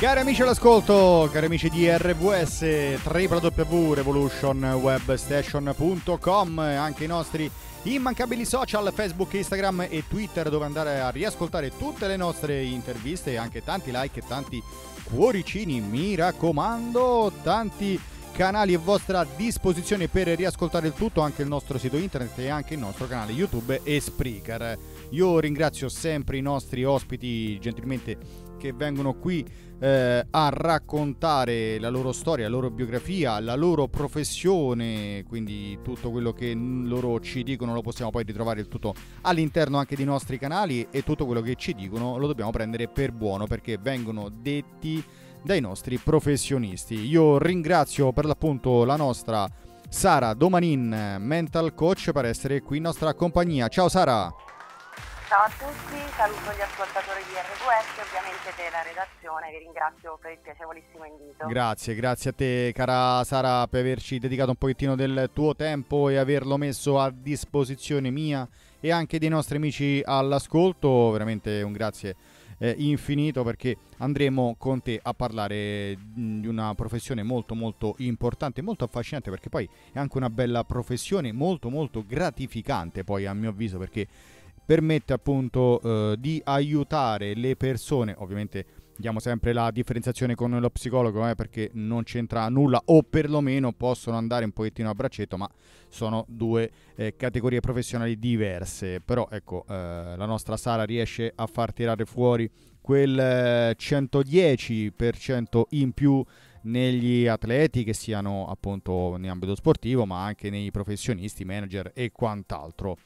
Cari amici all'ascolto, cari amici di RWS, www.revolutionwebstation.com, anche i nostri immancabili social, Facebook, Instagram e Twitter dove andare a riascoltare tutte le nostre interviste e anche tanti like e tanti cuoricini, mi raccomando, tanti canali a vostra disposizione per riascoltare il tutto, anche il nostro sito internet e anche il nostro canale YouTube e Spreaker. Io ringrazio sempre i nostri ospiti gentilmente che vengono qui eh, a raccontare la loro storia, la loro biografia, la loro professione, quindi tutto quello che loro ci dicono lo possiamo poi ritrovare il tutto all'interno anche dei nostri canali e tutto quello che ci dicono lo dobbiamo prendere per buono perché vengono detti dai nostri professionisti. Io ringrazio per l'appunto la nostra Sara Domanin, mental coach, per essere qui in nostra compagnia. Ciao Sara! Ciao a tutti, saluto gli ascoltatori di RQS, ovviamente te la redazione, vi ringrazio per il piacevolissimo invito. Grazie, grazie a te cara Sara per averci dedicato un pochettino del tuo tempo e averlo messo a disposizione mia e anche dei nostri amici all'ascolto, veramente un grazie eh, infinito perché andremo con te a parlare di una professione molto molto importante, molto affascinante perché poi è anche una bella professione, molto molto gratificante poi a mio avviso perché permette appunto eh, di aiutare le persone, ovviamente diamo sempre la differenziazione con lo psicologo eh, perché non c'entra nulla o perlomeno possono andare un pochettino a braccetto ma sono due eh, categorie professionali diverse però ecco eh, la nostra Sara riesce a far tirare fuori quel 110% eh, in più negli atleti che siano appunto in ambito sportivo ma anche nei professionisti, manager e quant'altro.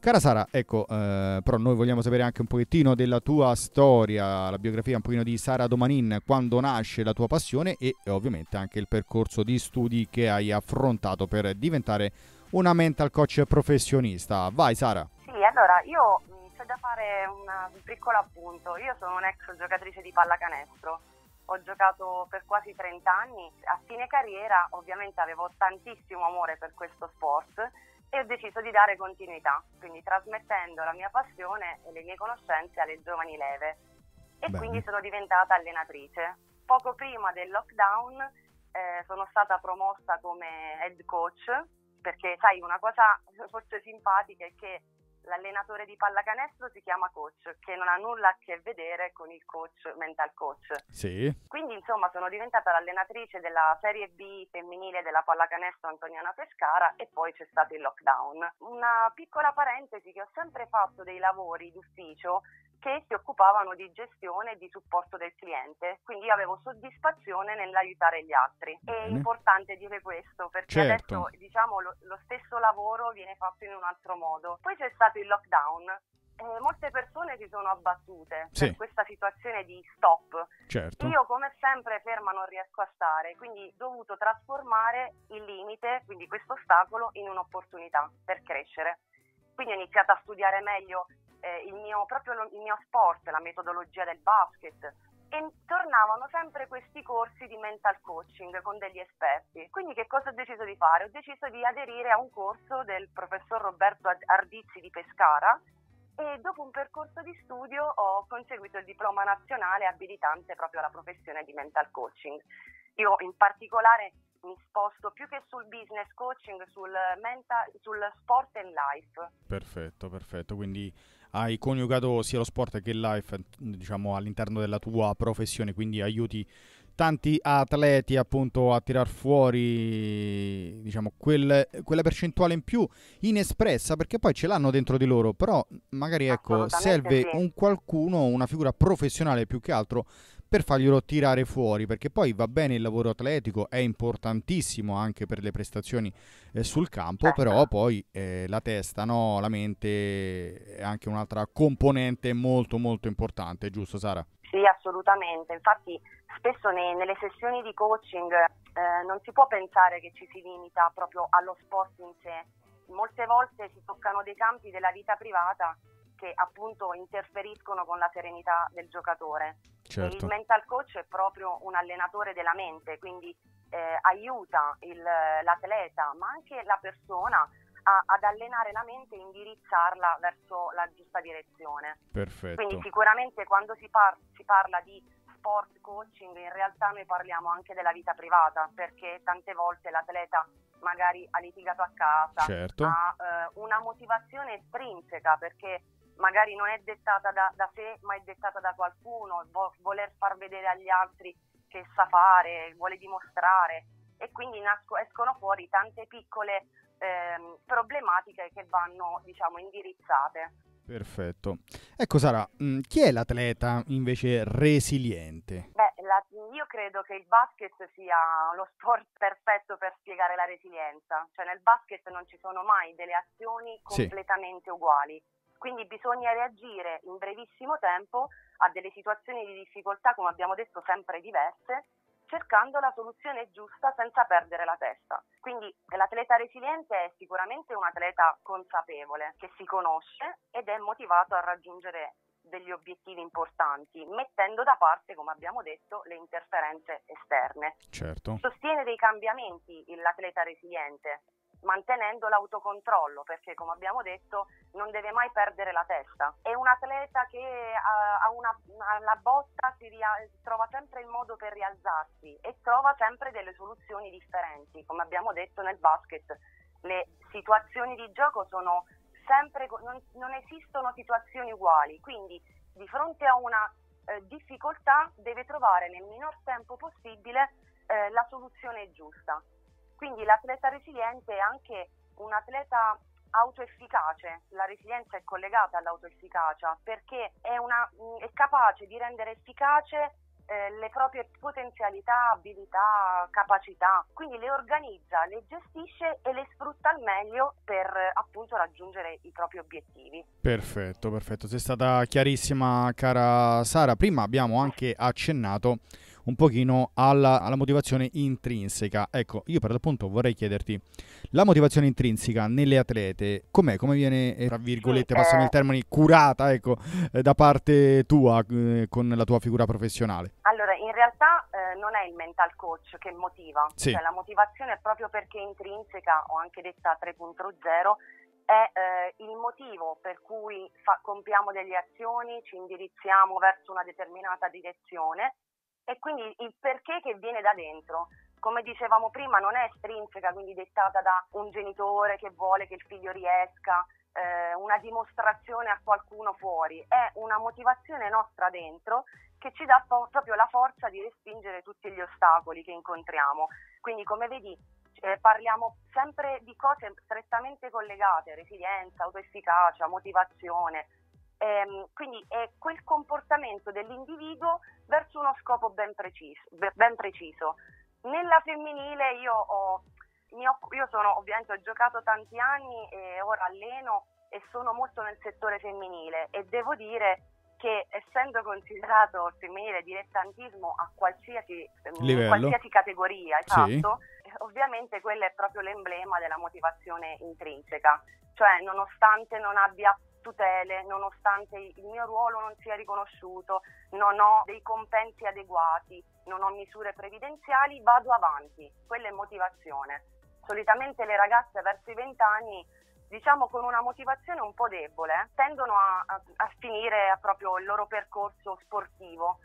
Cara Sara, ecco, eh, però noi vogliamo sapere anche un pochettino della tua storia, la biografia un pochino di Sara Domanin, quando nasce la tua passione e ovviamente anche il percorso di studi che hai affrontato per diventare una mental coach professionista. Vai Sara. Sì, allora io mm, c'è da fare una, un piccolo appunto. Io sono un'ex giocatrice di pallacanestro. Ho giocato per quasi 30 anni. A fine carriera ovviamente avevo tantissimo amore per questo sport e ho deciso di dare continuità, quindi trasmettendo la mia passione e le mie conoscenze alle giovani leve. E Bene. quindi sono diventata allenatrice. Poco prima del lockdown eh, sono stata promossa come head coach, perché sai, una cosa forse simpatica è che l'allenatore di pallacanestro si chiama coach, che non ha nulla a che vedere con il coach mental coach. Sì. Quindi insomma sono diventata l'allenatrice della Serie B femminile della pallacanestro Antoniana Pescara e poi c'è stato il lockdown. Una piccola parentesi che ho sempre fatto dei lavori d'ufficio che si occupavano di gestione e di supporto del cliente, quindi io avevo soddisfazione nell'aiutare gli altri. È importante dire questo perché certo. adesso diciamo lo, lo, stesso lavoro viene fatto in un altro modo. Poi c'è stato il lockdown. Eh, molte persone si sono abbattute sì. per questa situazione di stop. Certo. Io come sempre ferma non riesco a stare, quindi ho dovuto trasformare il limite, quindi questo ostacolo, in un'opportunità per crescere. Quindi ho iniziato a studiare meglio eh, il, mio, proprio il mio sport, la metodologia del basket e tornavano sempre questi corsi di mental coaching con degli esperti. Quindi che cosa ho deciso di fare? Ho deciso di aderire a un corso del professor Roberto Ardizzi di Pescara e dopo un percorso di studio ho conseguito il diploma nazionale abilitante proprio alla professione di mental coaching. Io in particolare mi sposto più che sul business coaching, sul, mental, sul sport and life. Perfetto, perfetto. Quindi hai coniugato sia lo sport che il life diciamo, all'interno della tua professione, quindi aiuti tanti atleti appunto a tirar fuori diciamo quel, quella percentuale in più inespressa perché poi ce l'hanno dentro di loro però magari ecco serve sì. un qualcuno una figura professionale più che altro per farglielo tirare fuori, perché poi va bene il lavoro atletico, è importantissimo anche per le prestazioni eh, sul campo, certo. però poi eh, la testa, no? la mente è anche un'altra componente molto molto importante, giusto Sara? Sì, assolutamente, infatti spesso ne, nelle sessioni di coaching eh, non si può pensare che ci si limita proprio allo sport in sé, molte volte si toccano dei campi della vita privata che appunto interferiscono con la serenità del giocatore. Certo. Il mental coach è proprio un allenatore della mente, quindi eh, aiuta il, l'atleta, ma anche la persona a, ad allenare la mente e indirizzarla verso la giusta direzione. Perfetto. Quindi sicuramente quando si, par- si parla di sport coaching, in realtà noi parliamo anche della vita privata, perché tante volte l'atleta magari ha litigato a casa, certo. ha eh, una motivazione estrinseca, perché magari non è dettata da, da sé, ma è dettata da qualcuno, vo- voler far vedere agli altri che sa fare, vuole dimostrare e quindi nasco- escono fuori tante piccole ehm, problematiche che vanno diciamo indirizzate. Perfetto. Ecco Sara, mh, chi è l'atleta invece resiliente? Beh, la, io credo che il basket sia lo sport perfetto per spiegare la resilienza, cioè nel basket non ci sono mai delle azioni completamente sì. uguali, quindi bisogna reagire in brevissimo tempo a delle situazioni di difficoltà, come abbiamo detto, sempre diverse cercando la soluzione giusta senza perdere la testa. Quindi l'atleta resiliente è sicuramente un atleta consapevole, che si conosce ed è motivato a raggiungere degli obiettivi importanti, mettendo da parte, come abbiamo detto, le interferenze esterne. Certo. Sostiene dei cambiamenti l'atleta resiliente, mantenendo l'autocontrollo, perché come abbiamo detto non deve mai perdere la testa. È un atleta che ha una, alla botta si ria- trova sempre il modo per rialzarsi e trova sempre delle soluzioni differenti. Come abbiamo detto nel basket, le situazioni di gioco sono sempre, non, non esistono situazioni uguali, quindi di fronte a una eh, difficoltà deve trovare nel minor tempo possibile eh, la soluzione giusta. Quindi l'atleta resiliente è anche un atleta autoefficace, la resilienza è collegata all'autoefficacia perché è, una, è capace di rendere efficace eh, le proprie potenzialità, abilità, capacità, quindi le organizza, le gestisce e le sfrutta al meglio per appunto raggiungere i propri obiettivi. Perfetto, perfetto, sei stata chiarissima cara Sara. Prima abbiamo anche accennato un pochino alla, alla, motivazione intrinseca. Ecco, io per l'appunto vorrei chiederti, la motivazione intrinseca nelle atlete, com'è? Come viene, eh, tra virgolette, sì, passami eh... il termine, curata, ecco, eh, da parte tua con la tua figura professionale? Allora, in realtà eh, non è il mental coach che motiva, sì. cioè la motivazione è proprio perché intrinseca, o anche detta 3.0, è eh, il motivo per cui fa, compiamo delle azioni, ci indirizziamo verso una determinata direzione quindi il perché che viene da dentro. Come dicevamo prima, non è estrinseca, quindi dettata da un genitore che vuole che il figlio riesca, eh, una dimostrazione a qualcuno fuori, è una motivazione nostra dentro che ci dà po- proprio la forza di respingere tutti gli ostacoli che incontriamo. Quindi come vedi eh, parliamo sempre di cose strettamente collegate, resilienza, autoefficacia, motivazione, Ehm, quindi è quel comportamento dell'individuo verso uno scopo ben preciso. Ben preciso. Nella femminile io, ho, ho, io sono, ovviamente ho giocato tanti anni e ora alleno e sono molto nel settore femminile e devo dire che essendo considerato il femminile dilettantismo a qualsiasi, in qualsiasi categoria, esatto, sì. ovviamente quello è proprio l'emblema della motivazione intrinseca, cioè nonostante non abbia tutele, nonostante il mio ruolo non sia riconosciuto, non ho dei compensi adeguati, non ho misure previdenziali, vado avanti. Quella è motivazione. Solitamente le ragazze verso i 20 anni, diciamo con una motivazione un po' debole, tendono a, a, a finire proprio il loro percorso sportivo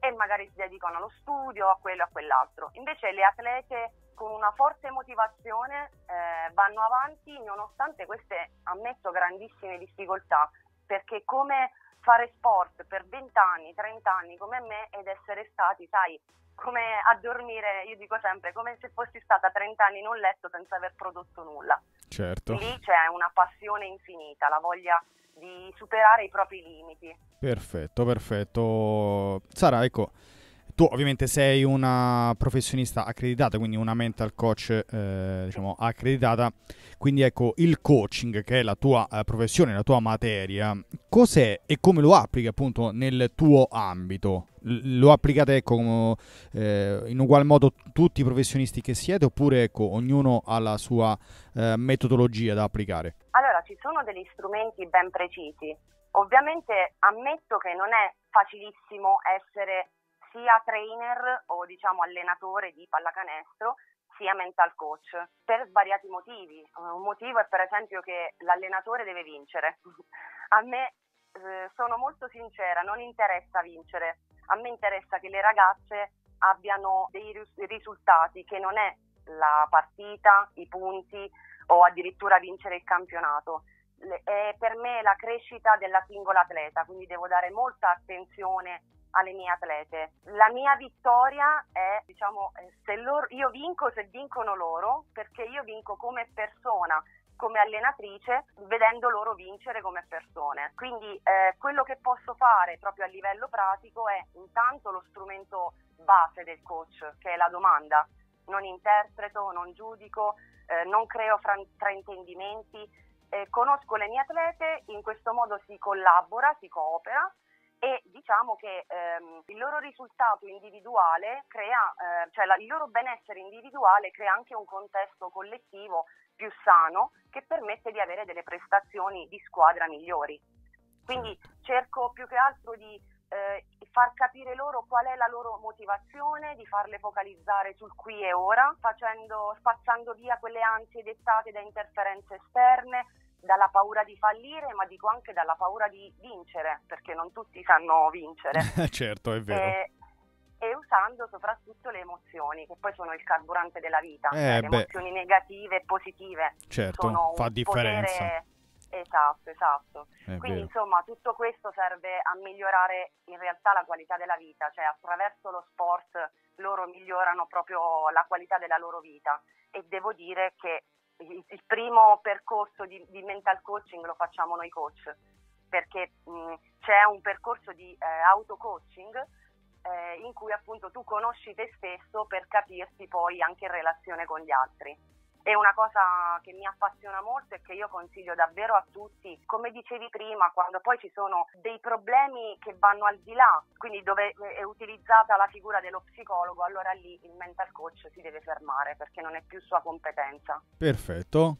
e magari si dedicano allo studio, a quello a quell'altro. Invece le atlete con una forte motivazione eh, vanno avanti nonostante queste, ammetto, grandissime difficoltà, perché come fare sport per 20 anni, 30 anni come me ed essere stati, sai, come a dormire, io dico sempre, come se fossi stata 30 anni in un letto senza aver prodotto nulla. Certo. Lì c'è una passione infinita, la voglia di superare i propri limiti. Perfetto, perfetto. Sara, ecco, tu ovviamente sei una professionista accreditata, quindi una mental coach eh, diciamo accreditata, quindi ecco il coaching che è la tua eh, professione, la tua materia, cos'è e come lo applichi appunto nel tuo ambito? L- lo applicate ecco come, eh, in ugual modo tutti i professionisti che siete oppure ecco ognuno ha la sua eh, metodologia da applicare? Allora ci sono degli strumenti ben precisi. Ovviamente ammetto che non è facilissimo essere sia trainer o diciamo allenatore di pallacanestro sia mental coach per svariati motivi. Un motivo è per esempio che l'allenatore deve vincere. A me eh, sono molto sincera, non interessa vincere. a me interessa che le ragazze abbiano dei risultati che non è la partita, i punti o addirittura vincere il campionato. È per me la crescita della singola atleta, quindi devo dare molta attenzione alle mie atlete. La mia vittoria è, diciamo, se loro, io vinco se vincono loro, perché io vinco come persona, come allenatrice, vedendo loro vincere come persone. Quindi eh, quello che posso fare proprio a livello pratico è intanto lo strumento base del coach, che è la domanda. Non interpreto, non giudico, eh, non creo fra- fraintendimenti, eh, conosco le mie atlete, in questo modo si collabora, si coopera e diciamo che ehm, il loro risultato individuale crea, eh, cioè la, il loro benessere individuale crea anche un contesto collettivo più sano che permette di avere delle prestazioni di squadra migliori. Quindi cerco più che altro di eh, far capire loro qual è la loro motivazione, di farle focalizzare sul qui e ora, facendo, spazzando via quelle ansie dettate da interferenze esterne, dalla paura di fallire, ma dico anche dalla paura di vincere, perché non tutti sanno vincere. certo, è vero. E, e, usando soprattutto le emozioni, che poi sono il carburante della vita. Eh, le emozioni negative e positive. Certo, fa differenza. Potere... Esatto, esatto. È Quindi vero. insomma tutto questo serve a migliorare in realtà la qualità della vita, cioè attraverso lo sport loro migliorano proprio la qualità della loro vita e devo dire che il, primo percorso di, di, mental coaching lo facciamo noi coach, perché mh, c'è un percorso di eh, auto-coaching eh, in cui appunto tu conosci te stesso per capirti poi anche in relazione con gli altri è una cosa che mi appassiona molto e che io consiglio davvero a tutti. Come dicevi prima, quando poi ci sono dei problemi che vanno al di là, quindi dove è utilizzata la figura dello psicologo, allora lì il mental coach si deve fermare perché non è più sua competenza. Perfetto,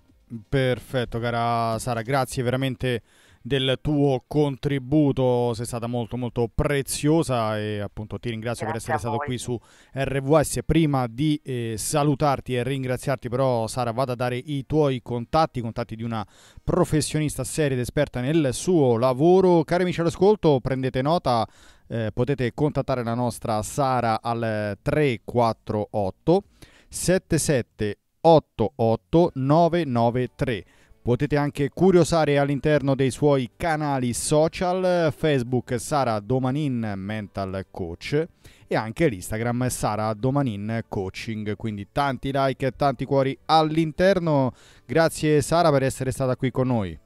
perfetto cara Sara, grazie veramente del tuo contributo, sei stata molto molto preziosa e appunto ti ringrazio Grazie per essere stato qui su RVS. Prima di eh, salutarti e ringraziarti però Sara vado a dare i tuoi contatti, i contatti di una professionista seria ed esperta nel suo lavoro. Cari amici all'ascolto, prendete nota, eh, potete contattare la nostra Sara al 348 77 88 993 Potete anche curiosare all'interno dei suoi canali social, Facebook Sara Domanin Mental Coach e anche l'Instagram Sara Domanin Coaching. Quindi tanti like e tanti cuori all'interno. Grazie Sara per essere stata qui con noi.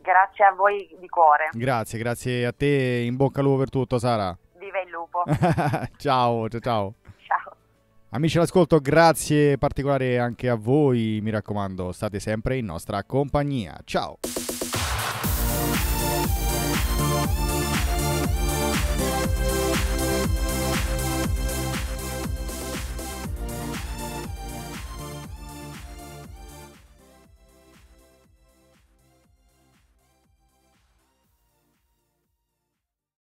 Grazie a voi di cuore. Grazie, grazie a te. In bocca al lupo per tutto Sara. Viva il lupo. ciao, ciao, ciao. Amici all'ascolto, grazie particolare anche a voi, mi raccomando, state sempre in nostra compagnia. Ciao!